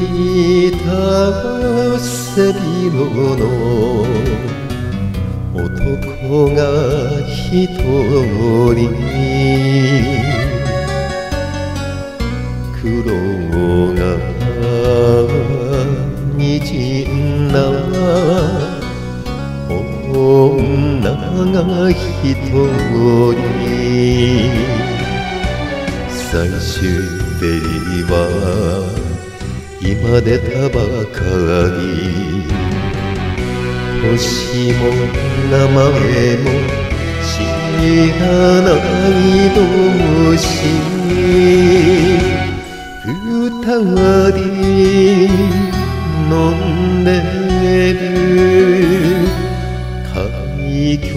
びた背広の男が一人黒がにじんだ女が一人最終デリは今出たばかり星も名前も知らない同士二人飲んでる。海峡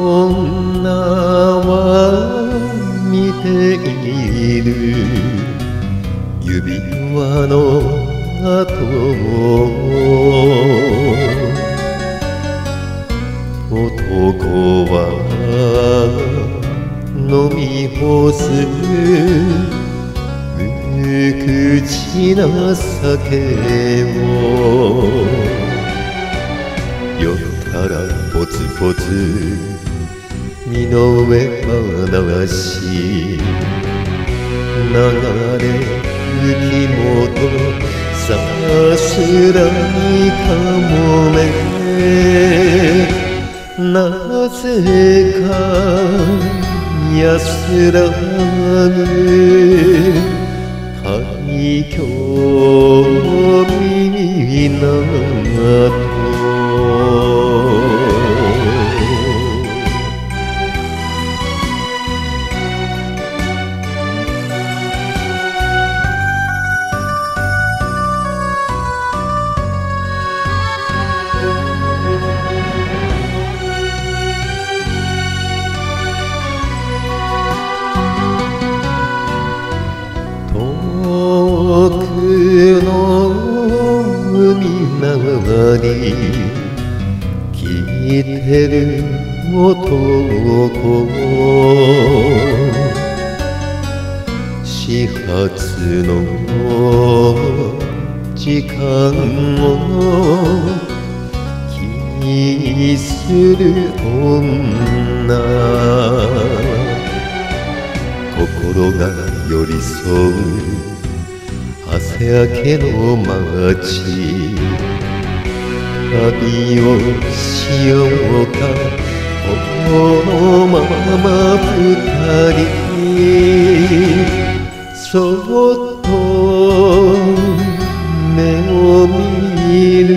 女は見ている。指輪の跡を男は飲み干す。無口な酒を。酔ったらポツポツ。身の上話流れる気元さすらいかもねなぜか安らぐ海峡港遠くいてる男始発の時間を気にする女心が寄り添う汗明けの街。旅をしようか。このまま二人そっと目を見る。